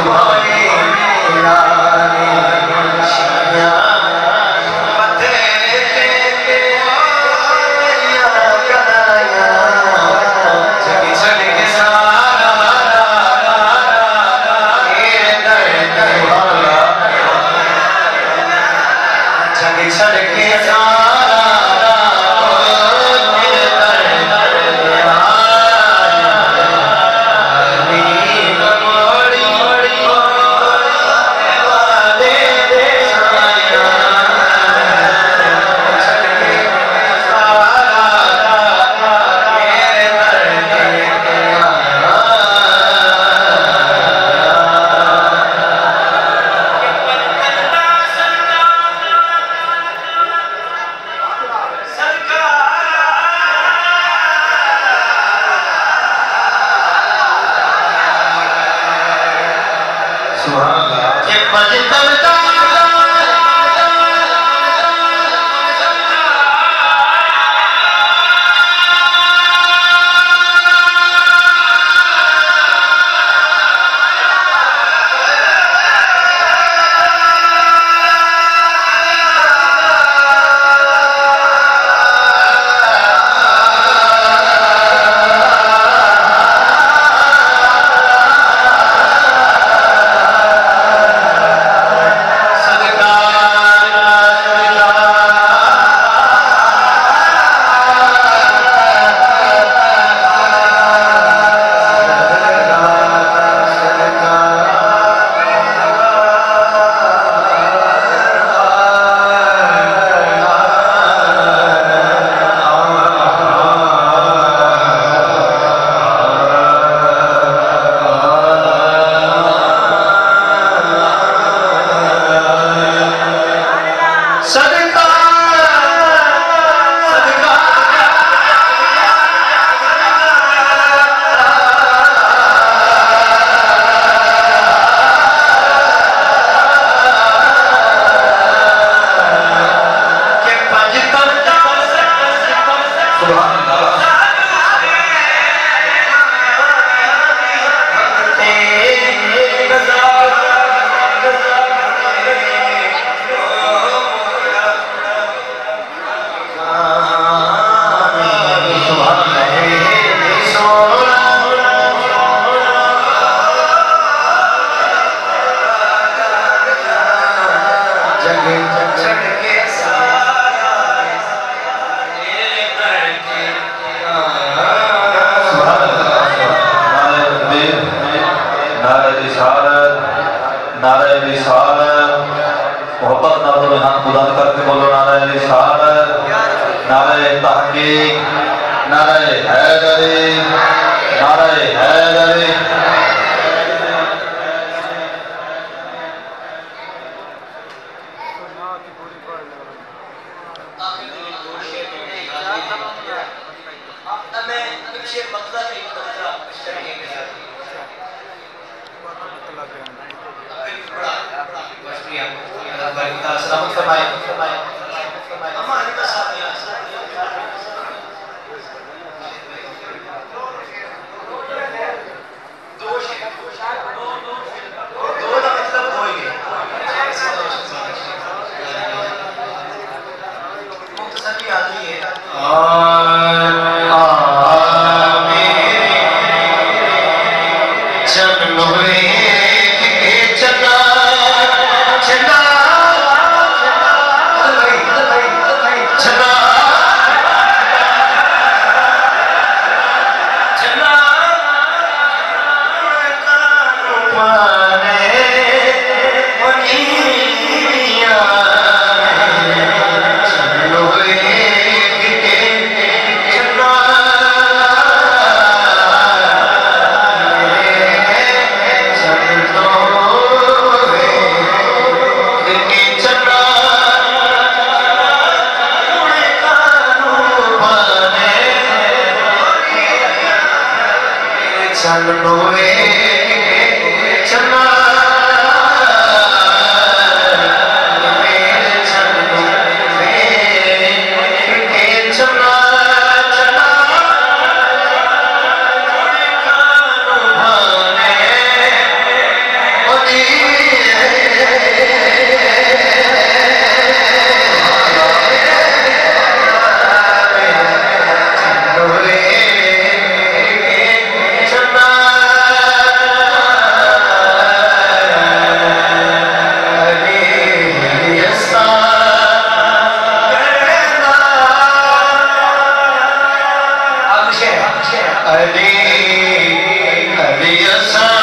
Subhanallah. हज़रत बोलो नारा रिसालत नारे तहकीक नारा हैदरी नारा Hydari. Ah. चलनोए I need a Asa